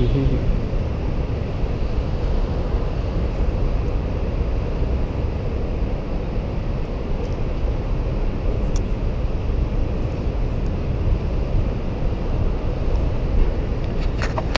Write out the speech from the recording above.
嗯